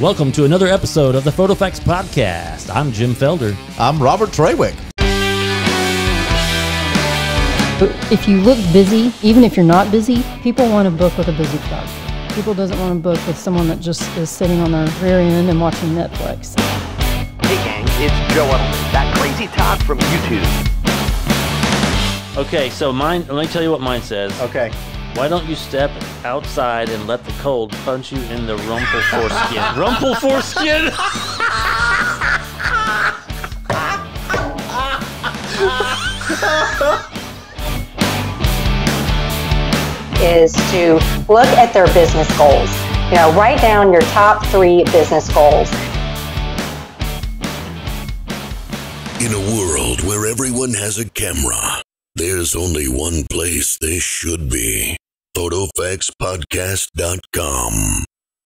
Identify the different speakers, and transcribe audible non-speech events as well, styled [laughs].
Speaker 1: Welcome to another episode of the FotoFacts Podcast. I'm Jim Felder.
Speaker 2: I'm Robert Treywick.
Speaker 3: If you look busy, even if you're not busy, people want to book with a busy photographer. People doesn't want to book with someone that just is sitting on their rear end and watching Netflix.
Speaker 4: Hey gang, it's Joe that crazy Todd from YouTube.
Speaker 1: Okay, so mine, let me tell you what mine says.
Speaker 2: Okay.
Speaker 1: Why don't you step outside and let the cold punch you in the rumple foreskin? [laughs] rumple foreskin? [laughs]
Speaker 5: is to look at their business goals. You know, write down your top three business goals.
Speaker 6: In a world where everyone has a camera, there's only one place they should be. FotoFactsPodcast.com.